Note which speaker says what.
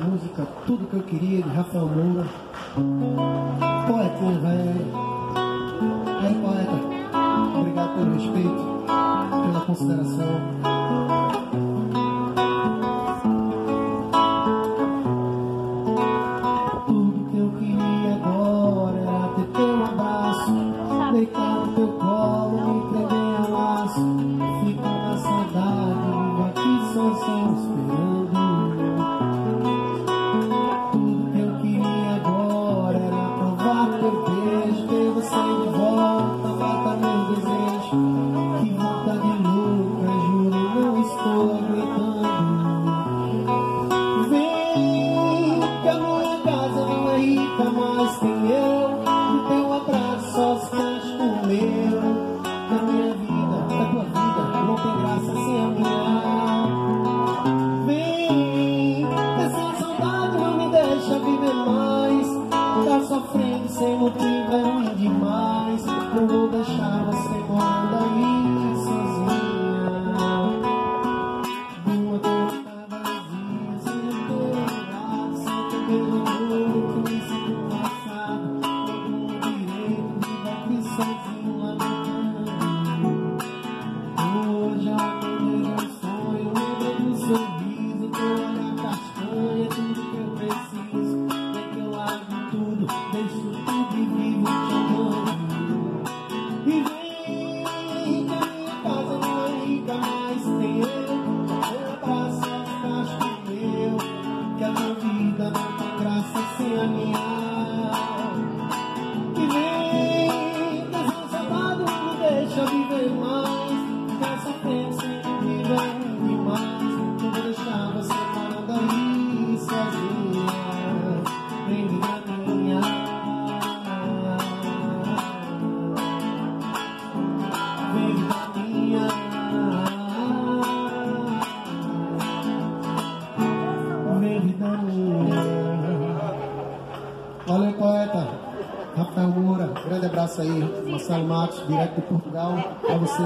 Speaker 1: música Tudo Que Eu Queria, de Rafael Moura. Poetinha né, velho. É poeta. sem motivo é ruim demais. Não vou deixar você. mais ter Abraços mais que meu Que a minha vida não tem graça sem a minha Que nem Deus é um sabado Deixa viver mais Quer sofrer sem Valeu, poeta. Rafael Moura, grande abraço aí. Marcelo Matos, direto de Portugal, para você.